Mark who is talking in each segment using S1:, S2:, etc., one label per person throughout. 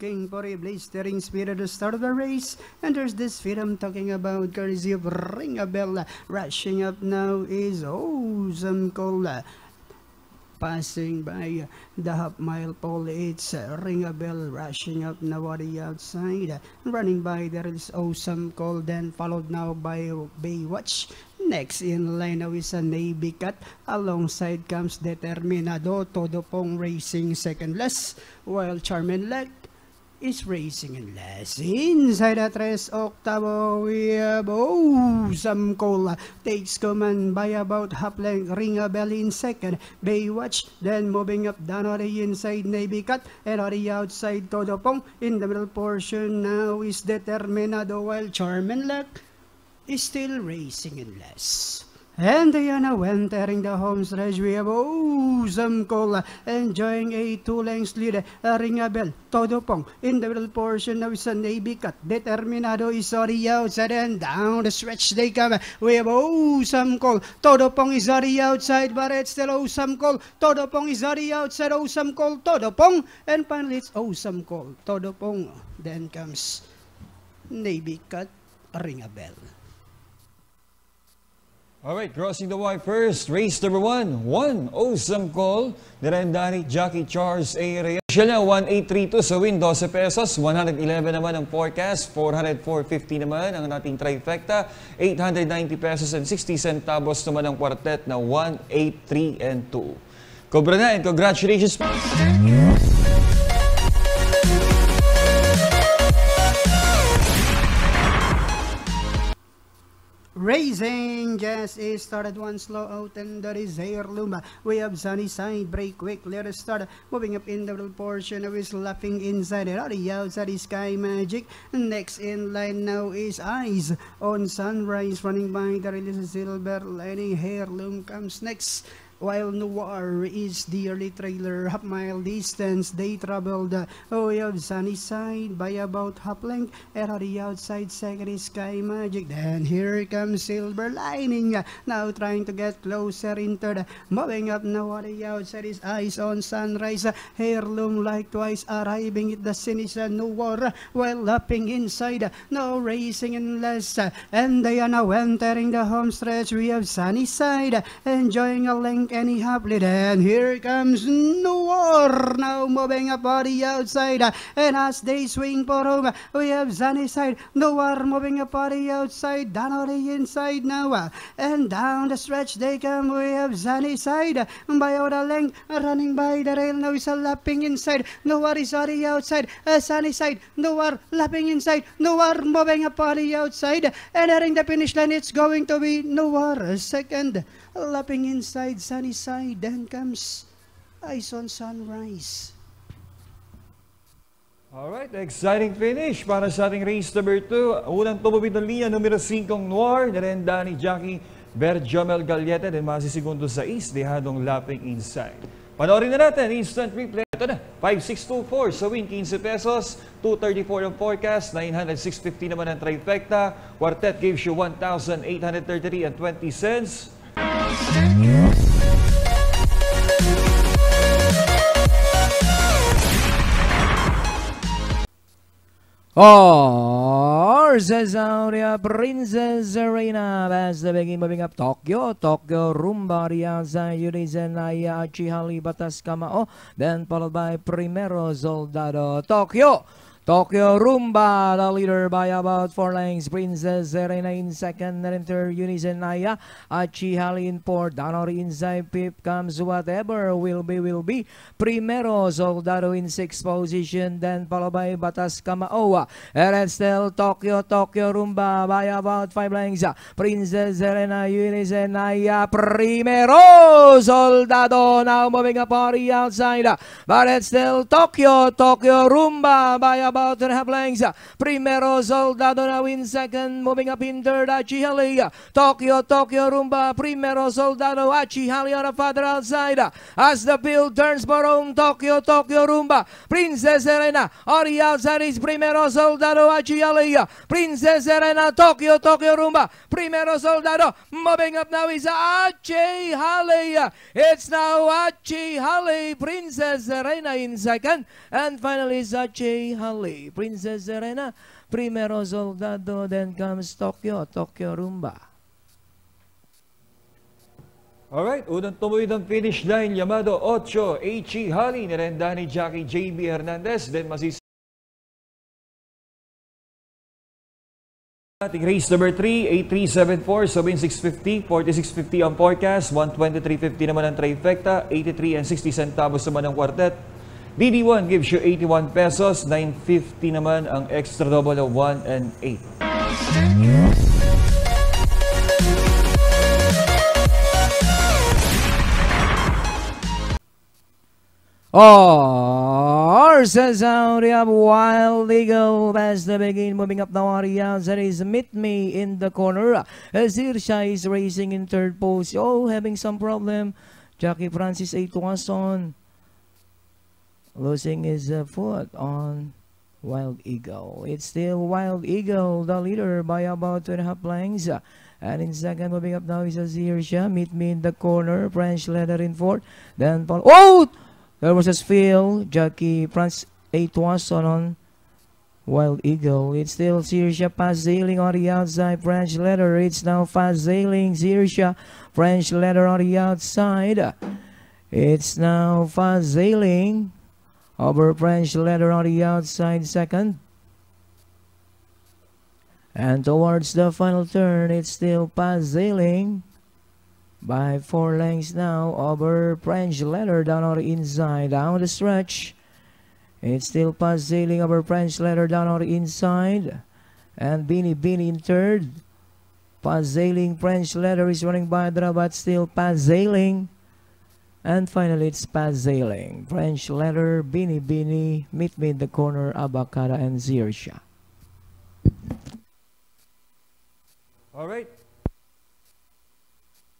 S1: looking for blistering speed at the start of the race. And there's this feat I'm talking about, courtesy of Ring a Bell. Rushing up now is Awesome Cola. Passing by the half mile pole, it's Ring a Bell rushing up the outside. Running by there is Awesome Cola, then followed now by Baywatch. Next in line now is a Navy Cut. Alongside comes Determinado, todo pong racing second less, while Charmin Lek is racing in less. Inside the tres octavo, we have Awesome Cola takes command by about half length. Ring a bell in second. Baywatch then moving up down the inside. Navy Cut and on the outside. Todopong in the middle portion now is Determinado while Charmin Luck is still racing in less. And Diana went entering the home stretch. Have Awesome Cola enjoying a two lengths lead. Ring a bell. Todo pong in the middle portion is a Navy cut. Determinado is the outside and down the stretch they come. We have Awesome Cola. Todo pong is the outside but it's still Awesome Cola. Todo pong is the outside. Awesome Cola. Todo pong. And finally it's Awesome Cola. Todo pong. Then comes Navy cut. Ring a bell.
S2: All right, crossing the Y first. Race number one. One awesome call. Direndani Jackie Charles A. Reyes. Siya na 1832 sa win, 12 pesos. 111 naman ang forecast. 404.50 naman ang nating trifecta. 890 pesos and 60 centavos naman ang quartet na 183 and 2. Cobra na and congratulations.
S1: Raising just is started one slow out and that is heirloom. We have sunny side break quick let us start moving up in the middle portion of his laughing inside on the outside is Sky Magic. Next in line now is Eyes on Sunrise running by the release Silver Lining heirloom comes next. While Noir is the early trailer, half mile distance, they traveled uh, way of sunny side by about half length, on the outside is Sky Magic. Then here comes Silver Lining, now trying to get closer into the moving up now the outside is Eyes on Sunrise, Heirloom likewise arriving at the Sinisa Noir, while lapping inside, no racing unless, and they are now entering the home stretch. We have Sunny Side, uh, enjoying a length any happily then. Here comes Noir now moving on the outside. And as they swing for home we have Sunny side. Noir moving up on the outside. Down on the inside now. And down the stretch they come. We have Sunny side. By out a length running by the rail. Now is a lapping inside. Noir is on the outside. Uh, Sunny side. Noir lapping inside. Noir moving up on the outside. And entering the finish line it's going to be Noir second lapping inside sunny side. Then comes Eyes on Sunrise.
S2: Alright, exciting finish para sa ating race number 2. Unang tumubid ng linya, numero 5 Noir, narenda ni Jackie Berjamel Galleta, then masisegundo sa East, dehadong lapping inside. Panoorin na natin, instant replay. Ito na, 5624 sa win, 15 pesos, 234 ang forecast, 906.50 naman ang trifecta. Quartet gives you 1,833 and 20 cents.
S3: Orzazauria Princess Serena as the begin moving up. Tokyo Tokyo Rumba Riaza Yurizenaya Chihali Batas Kamao. Then followed by Primero Soldado Tokyo Tokyo Rumba, the leader by about four lengths. Princess Serena in second. And enter Unison Naya. Achihali in fourth. Danori inside fifth comes whatever will be, will be. Primero Soldado in sixth position. Then followed by Batas Kamaoa. And it's still Tokyo, Tokyo Rumba by about five lengths. Princess Serena, Unison Naya. Primero Soldado now moving up on the outside. But it's still Tokyo, Tokyo Rumba by about to have lengths. Primero Soldado now in second, moving up in third, Achihali. Tokyo, Tokyo Rumba, Primero Soldado, Achihali on the farther outside. As the field turns for home, Tokyo, Tokyo Rumba, Princess Serena on the outside is Primero Soldado, Achihali. Princess Serena, Tokyo, Tokyo Rumba, Primero Soldado, moving up now is Achihali. It's now Achihali, Princess Serena in second, and finally Sachi Hali, Princess Serena, Primero Soldado, then comes Tokyo, Tokyo Rumba.
S2: Alright, unang tumuwid ang finish line, Yamado 8, H.E. Hali, nirenda ni Jackie J.B. Hernandez, then masis Ating race number 3, 8374, Sabin 650, 4650 ang forecast, 123.50 naman ang trifecta, 83 and 60 centavos naman ang quartet. DD1 gives you 81 pesos, 950 naman ang extra double of 1 and 8.
S3: Horses out, we have Wild Eagle as the begin moving up now the outside is Meet Me in the corner. As Irsha is racing in third post. Oh, having some problem. Jackie Francis A. Tuason losing his uh, foot on Wild Eagle. It's still Wild Eagle, the leader by about two and a half lengths. And in second, moving up now is Azirsha. Meet me in the corner. French leather in fourth. Then Paul. Oh! There was a spill. Jackie France A. Tuason on Wild Eagle. It's still Sirsha fast sailing on the outside. French leather. It's now fast sailing. Sirsha French leather on the outside. It's now fast Over French leather on the outside second. And towards the final turn, it's still sailing by four lengths now over French leather down on the inside. Down the stretch. It's still sailing over French leather down on the inside. And Beanie Beanie in third. Sailing French leather is running by but still sailing and finally it's past sailing French leather Beanie Beanie meet me in the corner Abakara and Zirsha
S2: Alright.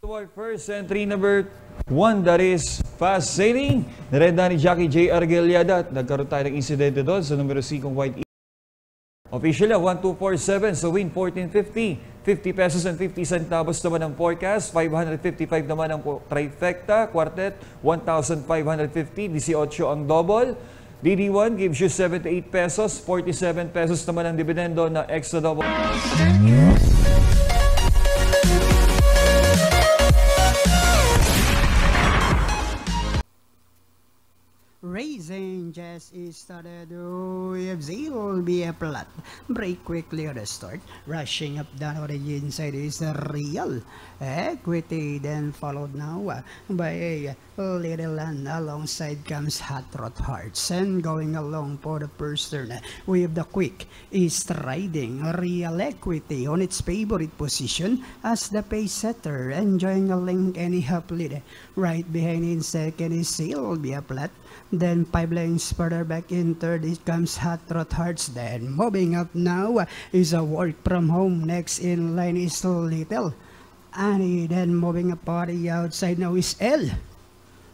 S2: To our first entry number 1, that is Fast Sailing. Narenda ni Jackie J. Argeliada at nagkaroon tayo ng insidente doon sa numero 5 White Officially, 1247 sa win 1450. 50 pesos and 50 centavos naman ang forecast. 555 naman ang trifecta. Quartet, 1,550. 18 ang double. DD1 gives you 78 pesos. 47 pesos naman ang dividendo na extra double.
S1: Raising just is started oh, with zero be a plot. Break quickly on the start. Rushing up down on the inside is real equity. Then followed now by a little and alongside comes Hot Rod Hearts. And going along for the first turn with the quick is riding real equity on its favorite position as the pace setter. Enjoying a link and a half lead. Right behind in second is Sylvia Platt. Then five lanes further back in third, it comes Hot Rod Hearts. Then moving up now is a work from home. Next in line is Little. Annie. Then moving up party outside now is El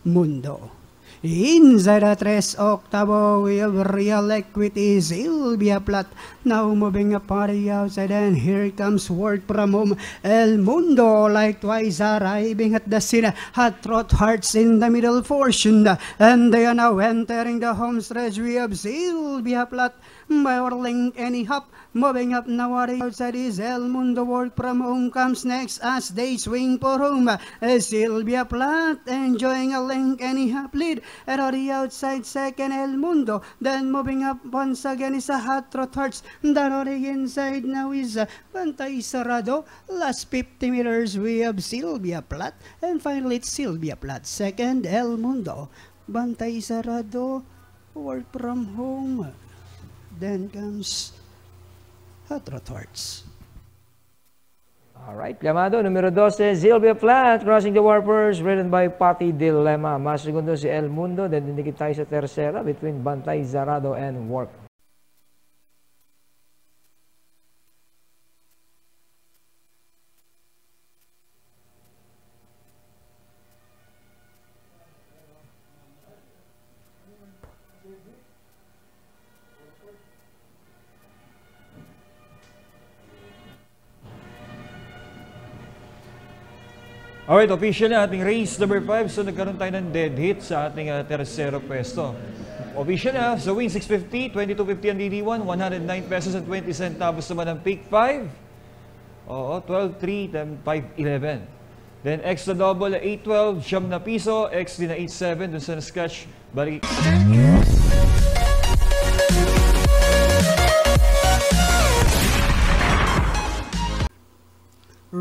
S1: Mundo. Inside the tres octavo, we have real equity, Sylvia Platt. Now moving a party outside, and here comes work from home. El Mundo, likewise arriving at the scene. Hot Rod Hearts in the middle portion. And they are now entering the home stretch. We have Sylvia Platt link any hop. Moving up now outside is El Mundo work from home comes next as they swing for home. Sylvia Platt enjoying a link any hop lead. On the outside second El Mundo. Then moving up once again is a Hot. Then on the inside now is uh, Bantay Sarado. Last 50 meters we have Sylvia Platt. And finally it's Sylvia Platt. Second El Mundo. Bantay Sarado work from home. Then comes Hot Rod Hearts.
S3: Alright, llamado numero 12, Sylvia Platt, Crossing the Warpers, written by Patty Dilemma. Mas segundo si El Mundo, then dinikit tayo sa tercera between Bantay Zarado and Warp.
S2: Alright, official na ating race number 5. So nagkaroon tayo ng dead hit sa ating uh, tercero pwesto. Official na, sa win 650, 2250 ang DD1, 109 pesos and 20 centavos naman ang peak 5. Oo, 12, 3, then 5, 11. Then extra double na 812, siyam na piso, XD na 87, dun sa na-scratch, balik.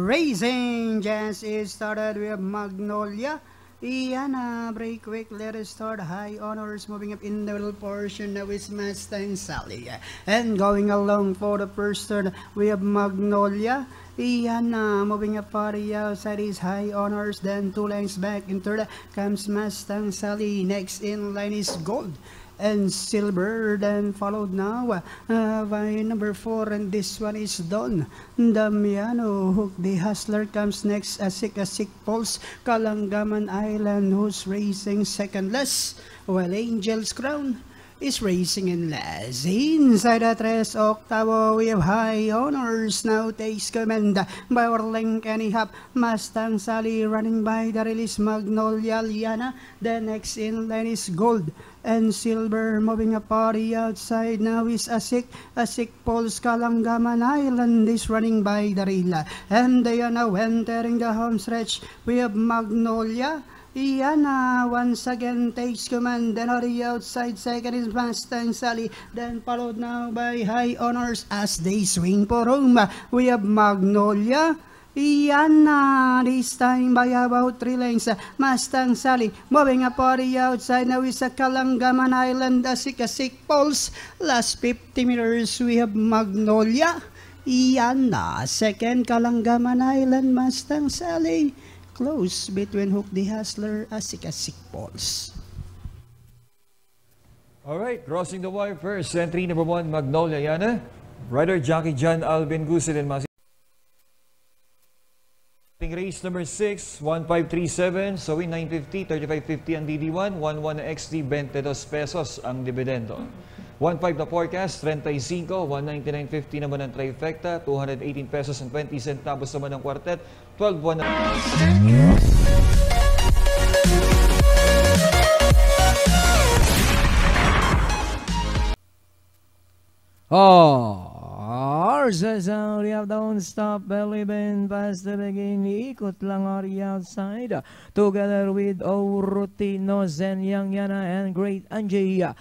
S1: Racing Jazz is started with Magnolia. Iana, uh, break quick, let us start high honors moving up in the middle portion is Mustang Sally. And going along for the first turn, we have Magnolia. Iana uh, moving up for the outside is high honors, then two lengths back in third comes Mustang Sally. Next in line is Gold and silver then followed now uh, by number four and this one is Don Damiano Hook the Hustler comes next Asik Asik Pulse Kalangaman Island who's racing less? while Angel's Crown is racing in last. Inside the tres octavo, we have high honors now takes command by Orlink and Hap. Mustang Sally running by the release Magnolia Liana. The next in line is Gold and Silver moving up party outside now is Asik. Asik Paul's Kalangaman Island is running by the rail. And they are now entering the home stretch. We have Magnolia. Iana once again takes command and the outside second is Mustang Sally then followed now by High Honors as they swing for home. We have Magnolia. Iana this time by about three lengths. Mustang Sally moving on the outside now is a Kalangaman Island Asikasik Pulse. Last 50 meters we have Magnolia. Iana second Kalangaman Island Mustang Sally close between Hook the Hustler Asikasik Balls.
S2: Alright, crossing the wire first. Entry number 1, Magnolia Yana. Rider Jockey John Alvin Gusil and Masi. Race number 6, 1537. So win 950, 3550 ang DD1, 11 na XD, 22 pesos ang dividendo. 15 na forecast, 35, 199.50 naman ang trifecta, 218 pesos and 20 centavos naman ang quartet, 12 1 na...
S3: Oh, ours is out, you don't stop believing past the beginning. Ikot lang the outside. Together with Orutino, Zen Yang Yana, and Great Anjaya.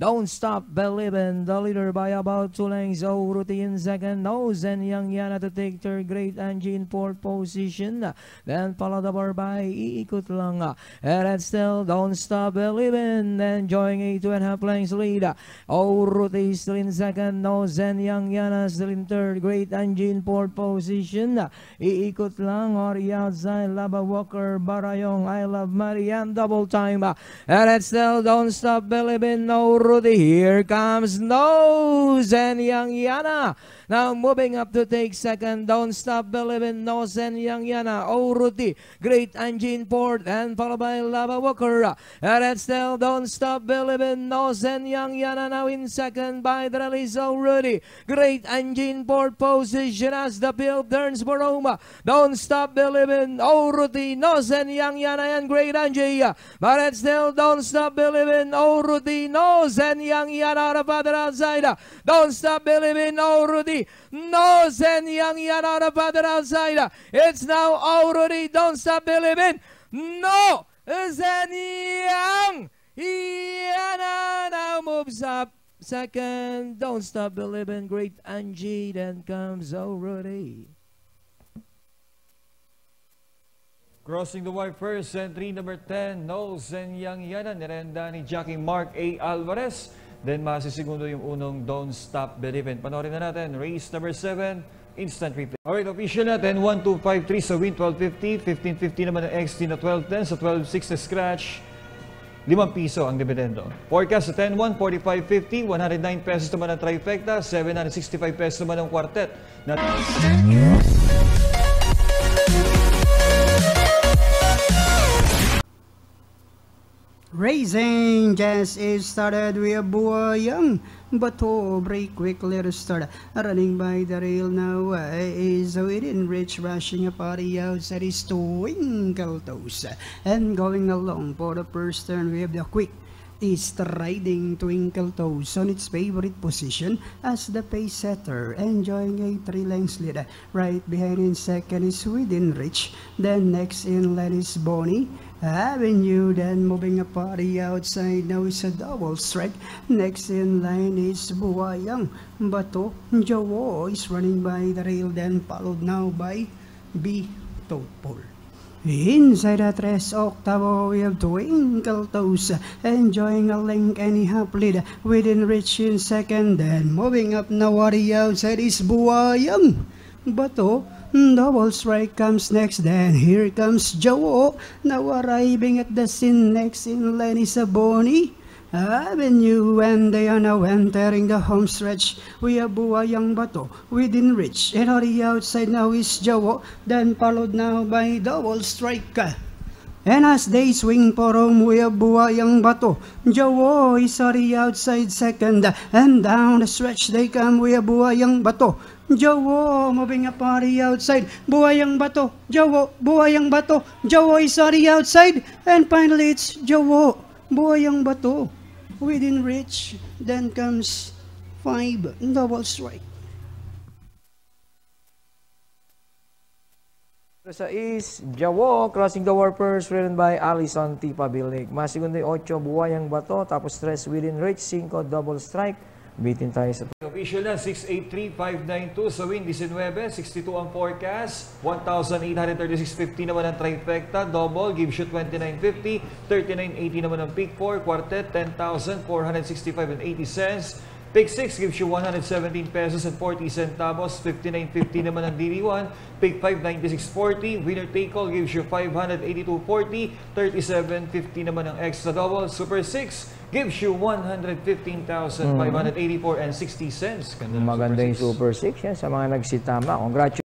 S3: Don't stop believing the leader by about two lengths. Oruti in second. Nose and Yang Yana to take third. Great Angie in fourth position. Then followed up by Iikot lang. And still don't stop believing. Enjoying a two and a half lengths lead. Oruti still in second. Nose and Yang Yana still in third. Great Angie in fourth position. Iikot lang or the outside. Lava Walker Barayong. I love Marianne double time. And still don't stop believing. No Here comes Nose and Young Yana. Now moving up to take second. Don't stop believing Nose and Young Yana. Oh Rudy. Great engine port and followed by Lava Walker. And then still don't stop believing Nose and Young Yana now in second by the release Rudy. Great engine port position as the field turns for Roma. Don't stop believing Oh Rudy. Nose and Young Yana and Great Angie. But then still don't stop believing Oh Rudy. Nose and Young Yana the other outside. Don't stop believing Oh Rudy. No, Zen Yang Yan on the other outside. It's now already. Don't stop believing. No, Zen Yang Yana now moves up. Second, don't stop believing. Great Angie. Then comes already.
S2: Crossing the wire first, entry number 10, Nose and Yang Yana, nirenda ni Jackie Mark A. Alvarez. Then masisigundo yung unong Don't Stop Believin'. Panorin na natin, race number 7, instant replay. Alright, official natin, 1, 2, 5, 3 sa win, 12.50, 15.50 naman ang XT na 12.10, sa 12.6 na scratch, 5 piso ang dividendo. Forecast sa 10-1, 45.50, 109 pesos naman ang trifecta, 765 pesos naman ang quartet. Na
S1: Raising gas is started. We have Buayang. Bato break quick letter start. Running by the rail now uh, is within reach. Rushing a party outside is Twinkle Toes. And going along for the first turn, we have the quick is riding Twinkle Toes on its favorite position as the pace setter, enjoying a three lengths lead. Right behind in second is within reach. Then next in line is Bonnie. Avenue, then moving a party outside now is a double strike. Next in line is Buayang. Bato, Jowo is running by the rail, then followed now by B. Toadpole. Inside the tres octavo, we have Twinkle Toes enjoying a link and a half lead within reach in second. Then moving up now, the outside is Buayang. Bato, double strike comes next. Then here comes Joe. Now arriving at the scene next in line Saboni. Avenue and they are now entering the home stretch. We have Buayang Bato within reach. And on the outside now is Jowo, then followed now by double strike. And as they swing for home, we have Buayang Bato. Jowo is on the outside second. And down the stretch they come, we have Buayang Bato. Jowo moving up on the outside. Buayang Bato. Jowo, Buayang Bato. Jowo is on the outside. And finally it's Jowo. Buayang Bato. Within reach, then comes five double strike.
S3: Sa is Jawo, crossing the warpers, ridden by Alison T. Pabilik. Mas segundo 8, Buwayang Bato, tapos 3 within reach, 5 double strike. Bitin tayo sa
S2: Official na 683,592 sa wind 19, 62 ang forecast, 1,836.50 naman ang trifecta, double gives you 29.50, 39.80 naman ang peak 4, quartet 10,465 and 80 cents, Pick 6 gives you 117 pesos and 40 centavos, 59.50 naman ang DD1. Pick 5, 96.40. Winner take all gives you 582.40, 37.50 naman ang extra double. Super 6 gives you 115,584 and 60 cents. Ganda
S3: Maganda yung
S2: Super 6.
S3: Super 6 yan sa mga nagsitama. Congratulations.